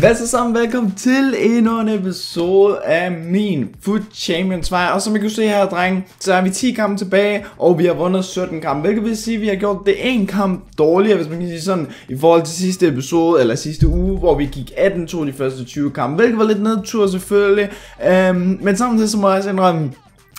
Hvad så sammen? Velkommen til endnu en episode af min Foot Champions vej. Og som I kan se her, dreng, så er vi 10 kampe tilbage, og vi har vundet 17 kampe. Hvilket vil sige, at vi har gjort det en kamp dårligere, hvis man kan sige sådan, i forhold til sidste episode, eller sidste uge, hvor vi gik 18-2 de første 20 kampe. Hvilket var lidt nedtur selvfølgelig. øhm, men samtidig så må jeg også indrømme,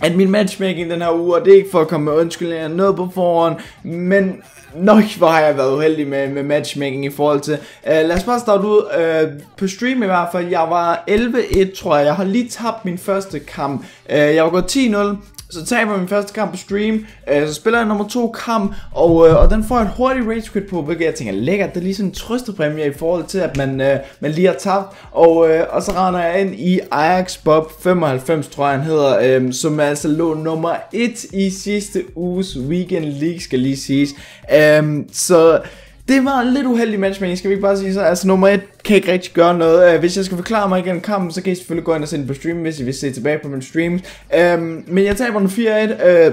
at min matchmaking den her uge, og det er ikke for at komme med undskyldninger noget på forhånd, men nok hvor har jeg været uheldig med, med matchmaking i forhold til. Uh, lad os bare starte ud uh, på stream i hvert fald. Jeg var 11-1 tror jeg. Jeg har lige tabt min første kamp. Uh, jeg var gået 10-0. Så taber jeg min første kamp på stream, øh, så spiller jeg nummer to kamp, og, øh, og den får jeg et hurtigt rage quit på, hvilket jeg tænker lækkert. Det er lige sådan en trøstepræmie i forhold til, at man, øh, man lige har tabt. Og, øh, og så render jeg ind i Ajax Bob 95, tror jeg han hedder, øh, som altså lå nummer 1 i sidste uges Weekend League, skal lige siges. Øh, så det var en lidt uheldig matchmaking, skal vi ikke bare sige så. Altså nummer 1 kan ikke rigtig gøre noget. Øh, hvis jeg skal forklare mig igen kampen, så kan I selvfølgelig gå ind og se den på stream, hvis I vil se tilbage på min streams. Øhm, men jeg taber den 4-1. Øh,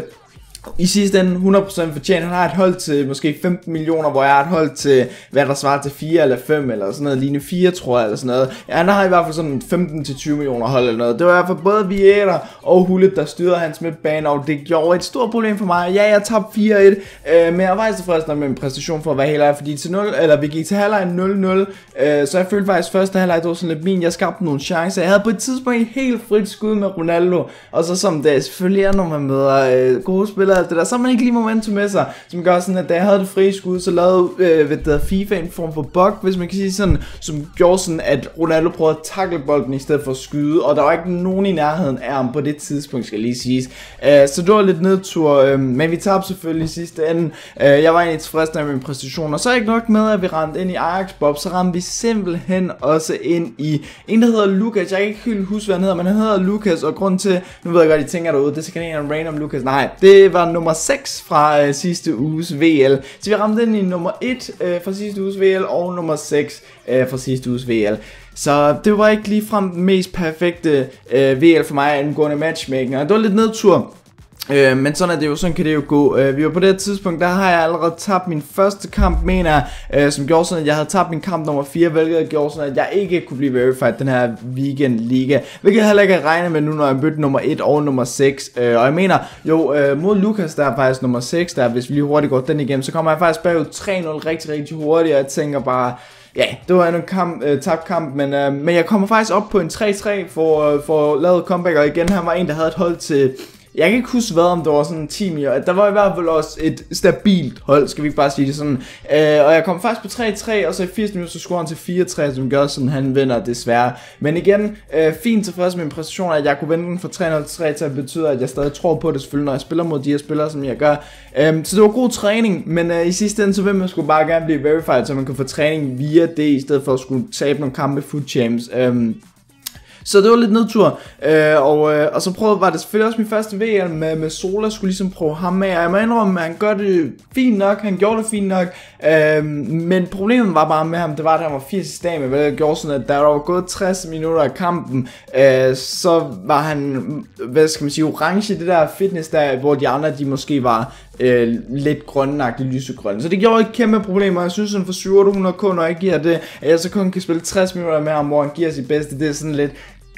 i sidste ende 100% fortjent. Han har et hold til måske 15 millioner, hvor jeg har et hold til, hvad der svarer til 4 eller 5 eller sådan noget, lignende 4 tror jeg, eller sådan noget. Ja, han har i hvert fald sådan 15 til 20 millioner hold eller noget. Det var i hvert fald både Vieira og Hullet, der styrede hans midtbane, og det gjorde et stort problem for mig. Ja, jeg tabte 4-1, øh, men jeg var faktisk tilfreds med min præstation for at være helt ærlig, fordi til 0, eller vi gik til halvleg 0-0, øh, så jeg følte faktisk første halvleg, det var sådan lidt min, jeg skabte nogle chancer. Jeg havde på et tidspunkt et helt frit skud med Ronaldo, og så som det selvfølgelig er, når man møder øh, gode spillere, alt det der, så har man ikke lige momentum med sig, som gør sådan, at da jeg havde det frie skud, så lavede øh, ved det FIFA en form for bug, hvis man kan sige sådan, som gjorde sådan, at Ronaldo prøvede at takle bolden i stedet for at skyde, og der var ikke nogen i nærheden af ham på det tidspunkt, skal lige siges. Øh, så det var lidt nedtur, øh, men vi tabte selvfølgelig i sidste ende. Øh, jeg var egentlig tilfreds med min præstation, og så er ikke nok med, at vi ramte ind i Ajax Bob, så ramte vi simpelthen også ind i en, der hedder Lukas. Jeg kan ikke helt huske, hvad han hedder, men han hedder Lukas, og grund til, nu ved jeg godt, I tænker derude, det er sikkert en random Lukas. Nej, det var nummer 6 fra øh, sidste uges VL. Så vi ramte den i nummer 1 øh, fra sidste uges VL og nummer 6 øh, fra sidste uges VL. Så det var ikke lige frem den mest perfekte øh, VL for mig angående matchmaking. Og det var lidt nedtur. Øh, men sådan er det jo, sådan kan det jo gå. Øh, vi var på det tidspunkt, der har jeg allerede tabt min første kamp, mener jeg, øh, som gjorde sådan, at jeg havde tabt min kamp nummer 4, hvilket gjorde sådan, at jeg ikke kunne blive verified den her weekend liga. Hvilket jeg heller ikke regne med nu, når jeg mødte nummer 1 og nummer 6. Øh, og jeg mener, jo, øh, mod Lukas, der er faktisk nummer 6, der hvis vi lige hurtigt går den igennem, så kommer jeg faktisk bagud 3-0 rigtig, rigtig hurtigt, og jeg tænker bare, ja, det var en kamp, øh, tabt kamp, men, øh, men jeg kommer faktisk op på en 3-3 for, øh, for lavet comeback, og igen, han var en, der havde et hold til jeg kan ikke huske hvad, om det var sådan en team Der var i hvert fald også et stabilt hold, skal vi ikke bare sige det sådan. Øh, og jeg kom faktisk på 3-3, og så i 80 minutter, så scorede han til 4-3, som gør sådan, han vinder desværre. Men igen, øh, fint tilfreds med min præstation, at jeg kunne vinde den fra 3-0 til 3 til betyder, at jeg stadig tror på det selvfølgelig, når jeg spiller mod de her spillere, som jeg gør. Øh, så det var god træning, men øh, i sidste ende, så vil man skulle bare gerne blive verified, så man kan få træning via det, i stedet for at skulle tabe nogle kampe food champs. Øh, så det var lidt nedtur. Øh, og, øh, og så prøvede, var det selvfølgelig også min første VM med, med Sola, skulle ligesom prøve ham med. Jeg må indrømme, at han gør det fint nok, han gjorde det fint nok. Øh, men problemet var bare med ham, det var, at han var 80 i dag, hvilket gjorde sådan, at da der var gået 60 minutter af kampen, øh, så var han, hvad skal man sige, orange det der fitness der, hvor de andre, de måske var øh, lidt grønnagtige, lysegrønne. Så det gjorde ikke kæmpe problemer. Jeg synes, at for 700 k, når jeg giver det, at jeg så kun kan spille 60 minutter med ham, hvor han giver sit bedste, det er sådan lidt,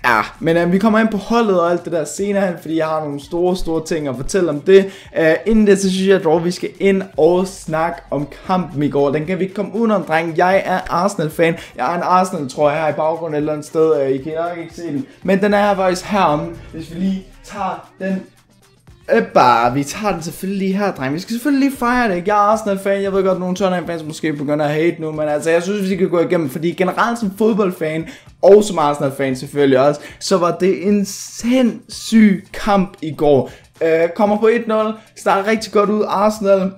Ja, men øh, vi kommer ind på holdet og alt det der senere, fordi jeg har nogle store, store ting at fortælle om det. Uh, inden det, så synes jeg, at vi skal ind og snakke om kampen i går. Den kan vi ikke komme udenom, dreng. Jeg er Arsenal-fan. Jeg er en Arsenal, tror jeg, her i baggrunden et eller andet sted. Uh, I kan nok ikke se den. Men den er her faktisk heromme, hvis vi lige tager den bare, vi tager den selvfølgelig lige her, dreng. Vi skal selvfølgelig lige fejre det. Jeg er Arsenal-fan. Jeg ved godt, at nogle Tottenham-fans måske begynder at hate nu, men altså, jeg synes, vi kan gå igennem, fordi generelt som fodboldfan, og som Arsenal-fan selvfølgelig også, så var det en sindssyg kamp i går. Øh, kommer på 1-0, starter rigtig godt ud. Arsenal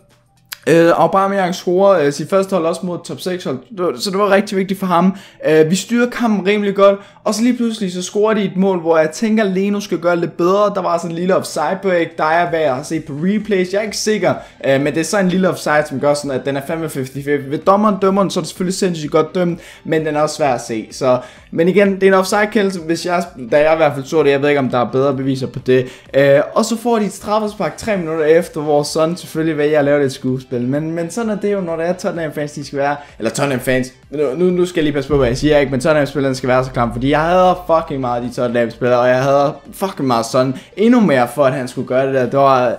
Øh, Aubameyang scorer øh, sit første hold også mod top 6 hold, så det var rigtig vigtigt for ham. Øh, vi styrer kampen rimelig godt, og så lige pludselig så scorer de et mål, hvor jeg tænker, at Leno skal gøre lidt bedre. Der var sådan en lille offside break, der er værd at se på replays. Jeg er ikke sikker, øh, men det er så en lille offside, som gør sådan, at den er 55-50. Ved dommeren dømmer den, så er det selvfølgelig sindssygt godt dømt, men den er også svær at se. Så, men igen, det er en offside kendelse, hvis jeg, da jeg i hvert fald så det, jeg ved ikke, om der er bedre beviser på det. Øh, og så får de et straffespark 3 minutter efter, hvor Son selvfølgelig vælger at lave det skuespil spil. Men, men sådan er det jo, når det er Tottenham-fans, de skal være. Eller Tottenham-fans. Nu, nu skal jeg lige passe på, hvad jeg siger, ikke? Men Tottenham-spillerne skal være så klam. Fordi jeg havde fucking meget de Tottenham-spillere. Og jeg havde fucking meget sådan endnu mere for, at han skulle gøre det der. Det var...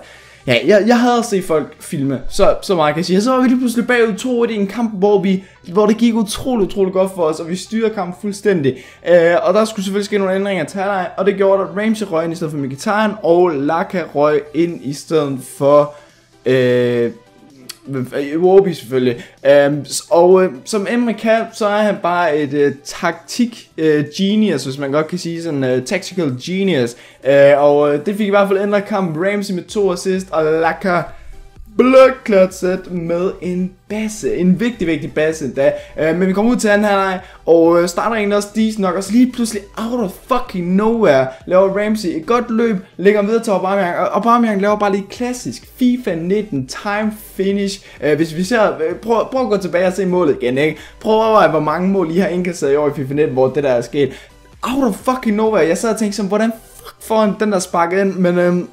Ja, jeg, jeg havde set folk filme, så, så meget kan jeg sige. Så var vi lige pludselig bagud 2 i en kamp, hvor, vi, hvor det gik utroligt, utroligt godt for os, og vi styrede kampen fuldstændig. Øh, og der skulle selvfølgelig ske nogle ændringer til halvleg, og det gjorde, at Ramsey røg ind i stedet for Mkhitaryan, og Laka røg ind i stedet for... Øh, Iwobi selvfølgelig. Um, og uh, som Emre kan, så er han bare et uh, taktik uh, genius, hvis man godt kan sige sådan uh, tactical genius. Uh, og uh, det fik i hvert fald ændret kampen Ramsey med to assist, og Laka blødklart med en basse. En vigtig, vigtig basse endda. Uh, øh, men vi kommer ud til anden halvleg, og uh, starter egentlig også decent nok, og så lige pludselig out of fucking nowhere laver Ramsey et godt løb, lægger videre til Aubameyang, og Aubameyang laver bare lige klassisk FIFA 19 time finish. Uh, hvis vi ser, uh, prøv, prøv at gå tilbage og se målet igen, ikke? Prøv at overveje, hvor mange mål I har indkasseret i år i FIFA 19, hvor det der er sket. Out of fucking nowhere. Jeg sad og tænkte sådan, hvordan fuck får han den der sparket ind, men øhm,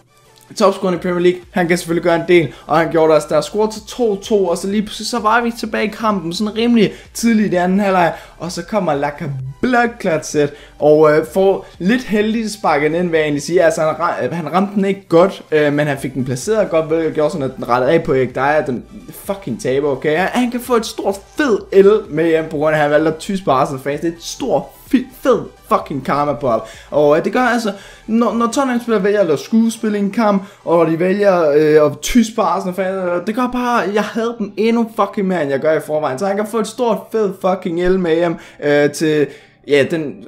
topscorer i Premier League. Han kan selvfølgelig gøre en del, og han gjorde det også der. Scorede til 2-2, og så lige pludselig så var vi tilbage i kampen, sådan rimelig tidligt i anden halvleg. Og så kommer Laka blokklart og øh, får lidt heldigt sparket ind, hvad jeg egentlig sige. Altså, han, øh, han ramte den ikke godt, øh, men han fik den placeret godt, hvilket gjorde sådan, at den rettede af på Erik Dyer, den fucking taber, okay? Han, han kan få et stort fed el med hjem, på grund af, at han valgte at tyse på Arsenal fans. Det er et stort fed fucking karma på op. Og øh, det gør altså, når, når Tottenham-spillere vælger at lave skuespil i en kamp, og de vælger øh, at tyse på Arsenal, øh, det gør bare, jeg havde dem endnu fucking mere, end jeg gør i forvejen. Så han kan få et stort fed fucking el med hjem øh, til Ja, den,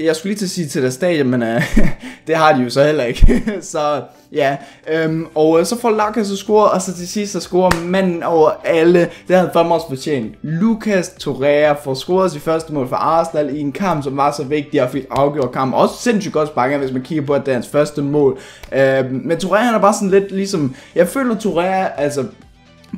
jeg skulle lige til at sige til deres stadion, men øh, det har de jo så heller ikke. så ja, øhm, og øh, så får Lucas så score, og så til sidst så scorer manden over alle. Det havde fandme også fortjent. Lucas Torreira får scoret sit første mål for Arsenal i en kamp, som var så vigtig og fik afgjort kampen. Også sindssygt godt sparket, hvis man kigger på, at det er hans første mål. Øhm, men Torreira er bare sådan lidt ligesom, jeg føler Torreira, altså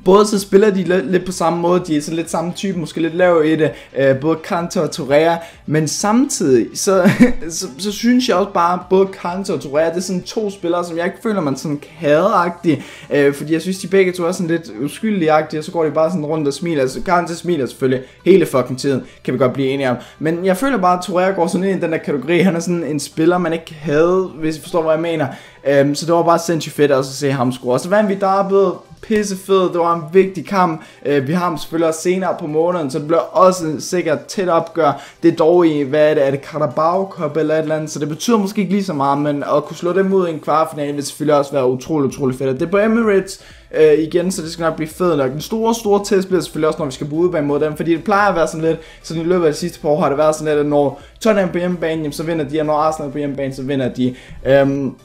Både så spiller de lidt, lidt på samme måde, de er så lidt samme type, måske lidt lav i det, øh, både Kanto og Torreira, men samtidig, så, så, så, synes jeg også bare, både Kanto og Torreira, det er sådan to spillere, som jeg ikke føler, man sådan kadeagtig, øh, fordi jeg synes, de begge to er sådan lidt uskyldige og så går de bare sådan rundt og smiler, altså Kanto smiler selvfølgelig hele fucking tiden, kan vi godt blive enige om, men jeg føler bare, at Torreira går sådan ind i den der kategori, han er sådan en spiller, man ikke havde, hvis I forstår, hvad jeg mener, øh, så det var bare sindssygt fedt også at se ham score, og så vandt vi derved pisse fed. Det var en vigtig kamp. Øh, vi har ham selvfølgelig også senere på måneden, så det bliver også sikkert tæt opgør. Det er dog i, hvad er det, er det Carabao Cup eller et eller andet, så det betyder måske ikke lige så meget, men at kunne slå dem ud i en kvartfinale vil selvfølgelig også være utrolig, utrolig fedt. Det er på Emirates, uh, igen, så det skal nok blive fedt nok. Den store, store test bliver selvfølgelig også, når vi skal på udebane mod dem, fordi det plejer at være sådan lidt, så i løbet af de sidste par år har det været sådan lidt, at når Tottenham på hjemmebane, jamen, så vinder de, og når Arsenal på hjemmebane, så vinder de. Um,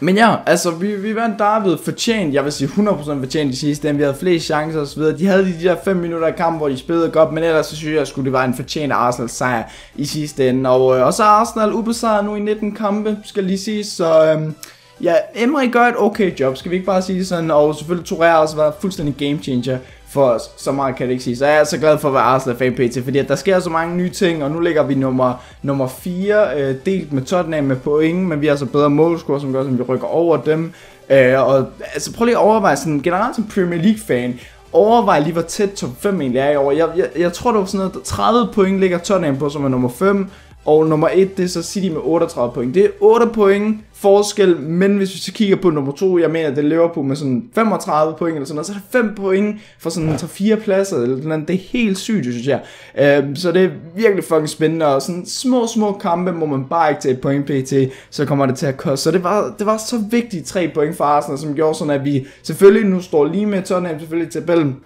men ja, altså vi, vi vandt David fortjent, jeg vil sige 100% fortjent de sidste dem. Vi havde flere chancer osv. De havde de der 5 minutter i kamp, hvor de spillede godt, men ellers så synes jeg, at skulle det var en fortjent Arsenal sejr i sidste ende. Og, øh, og så er Arsenal ubesejret nu i 19 kampe, skal lige sige, så Øh, ja, Emery gør et okay job, skal vi ikke bare sige sådan, og selvfølgelig Torreira har også været fuldstændig game changer for. Så meget kan det ikke sige. Så jeg er så glad for at være Arsenal fan pt. Fordi at der sker så mange nye ting, og nu ligger vi nummer, nummer 4, øh, delt med Tottenham med point, men vi har så bedre målscore, som gør, som vi rykker over dem. Øh, og altså prøv lige at overveje sådan generelt som Premier League fan, overvej lige hvor tæt top 5 egentlig er i år. Jeg, jeg, jeg tror det var sådan noget, 30 point ligger Tottenham på, som er nummer 5, og nummer 1, det er så City med 38 point. Det er 8 point forskel, men hvis vi så kigger på nummer 2, jeg mener, det er Liverpool med sådan 35 point eller sådan noget, så er det 5 point for sådan 3-4 pladser, eller sådan Det er helt sygt, synes jeg. Uh, så det er virkelig fucking spændende, og sådan små, små kampe må man bare ikke tage et point pt, så kommer det til at koste. Så det var, det var så vigtigt 3 point for Arsenal, som gjorde sådan, at vi selvfølgelig nu står lige med Tottenham selvfølgelig i tabellen,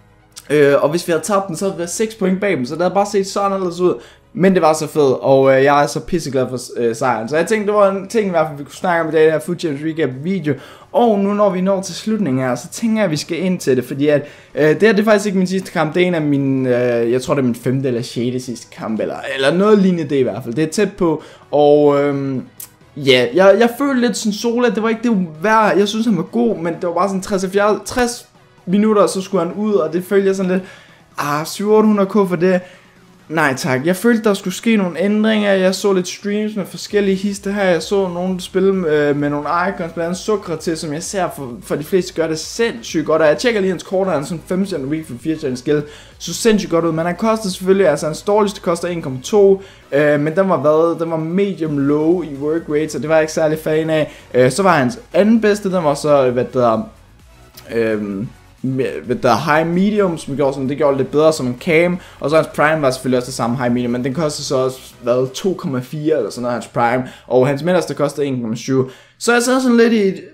Øh, og hvis vi havde tabt den, så havde vi været 6 point bag dem, så det havde bare set sådan anderledes ud. Men det var så fedt, og øh, jeg er så pisseglad for øh, sejren. Så jeg tænkte, det var en ting i hvert fald, vi kunne snakke om i dag, det her Food Champs Recap video. Og nu når vi når til slutningen her, så tænker jeg, at vi skal ind til det, fordi at, øh, det her det er faktisk ikke min sidste kamp, det er en af mine, øh, jeg tror det er min femte eller sjette sidste kamp, eller, eller noget lignende det i hvert fald. Det er tæt på, og... Øh, Ja, jeg, jeg følte lidt sådan Sola, det var ikke det værd, jeg synes han var god, men det var bare sådan 60, 60 minutter, så skulle han ud, og det følte jeg sådan lidt, ah, 700 k for det, Nej tak, jeg følte der skulle ske nogle ændringer. Jeg så lidt streams med forskellige hister her. Jeg så nogen spille med, med nogle icons Blandt andet Sokrates, som jeg ser for, for de fleste gør det sindssygt godt. Og jeg tjekker lige hans kort, han er sådan 5 cent week for 4 cent skill. Så sindssygt godt ud, men han koster selvfølgelig Altså hans dårligste koster 1,2 øh, Men den var hvad? Den var medium low i work rate Så det var jeg ikke særlig fan af. Øh, Så var hans anden bedste, den var så, øh, hvad det der øh, med der high medium, som gjorde sådan, det gjorde det lidt bedre som en cam, og så hans prime var selvfølgelig også det samme high medium, men den koster så også, hvad, 2,4 eller sådan noget, hans prime, og hans midterste koster 1,7. Så jeg sad sådan lidt i et,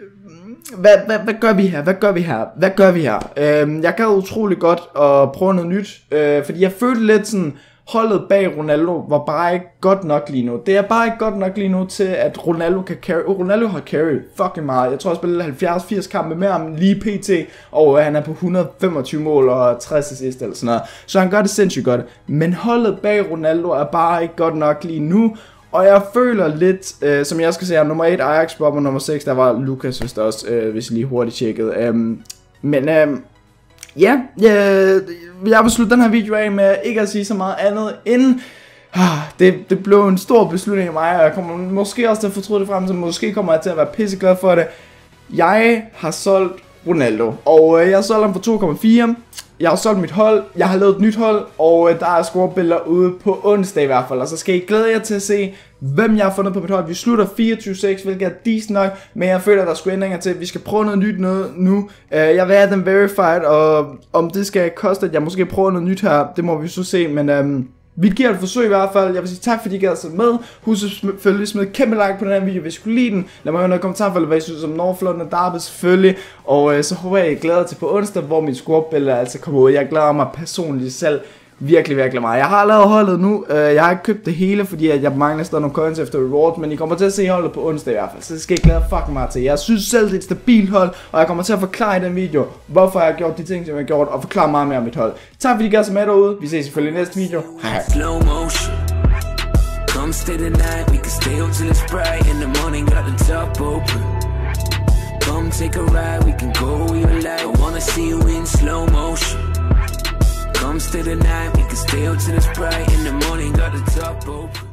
hvad, hvad, hvad gør vi her? Hvad gør vi her? Hvad gør vi her? Øhm, jeg gad utrolig godt at prøve noget nyt, øh, fordi jeg følte lidt sådan, holdet bag Ronaldo var bare ikke godt nok lige nu. Det er bare ikke godt nok lige nu til, at Ronaldo kan carry. Ronaldo har carry fucking meget. Jeg tror, jeg spillede 70-80 kampe med ham lige pt. Og øh, han er på 125 mål og 60 assist eller sådan noget. Så han gør det sindssygt godt. Men holdet bag Ronaldo er bare ikke godt nok lige nu. Og jeg føler lidt, øh, som jeg skal sige, nummer 1 Ajax, Bob, og nummer 6, der var Lucas, hvis der også, øh, hvis I lige hurtigt tjekkede. Um, men um, ja, jeg, jeg vil slutte den her video af med ikke at sige så meget andet end... Ah, det, det blev en stor beslutning af mig, og jeg kommer måske også til at fortryde det frem så måske kommer jeg til at være pisseglad for det. Jeg har solgt Ronaldo, og øh, jeg har solgt ham for 2,4. Jeg har solgt mit hold, jeg har lavet et nyt hold, og øh, der er scorebilleder ude på onsdag i hvert fald. Og så skal I glæde jer til at se, hvem jeg har fundet på mit hold. Vi slutter 24-6, hvilket er decent nok, men jeg føler, at der skulle ændringer til. Vi skal prøve noget nyt noget nu. Øh, jeg vil have den verified, og om det skal koste, at jeg måske prøver noget nyt her, det må vi så se, men... Øhm vi giver et forsøg i hvert fald. Jeg vil sige tak fordi I gad at med. Husk at selvfølgelig smide et kæmpe like på den her video, hvis I kunne lide den. Lad mig høre noget kommentar for, hvad I synes om Norflotten og Darby selvfølgelig. Og øh, så håber jeg, I glæder til på onsdag, hvor min scorebilleder altså kommer ud. Jeg glæder mig personligt selv virkelig, virkelig meget. Jeg har lavet holdet nu. Uh, jeg har ikke købt det hele, fordi jeg mangler stadig nogle coins efter rewards, men I kommer til at se holdet på onsdag i hvert fald, så det skal jeg glæde fucking meget til. Jeg synes selv, det er et stabilt hold, og jeg kommer til at forklare i den video, hvorfor jeg har gjort de ting, som jeg har gjort, og forklare meget mere om mit hold. Tak fordi I gør så med derude. Vi ses selvfølgelig i næste video. Hej. Slow motion. Come stay the night, we can stay up till it's bright In the morning, got the top open Come take a ride, we can go where you like I wanna see you in slow motion Come stay the night, we can stay up till it's bright. In the morning, got the top open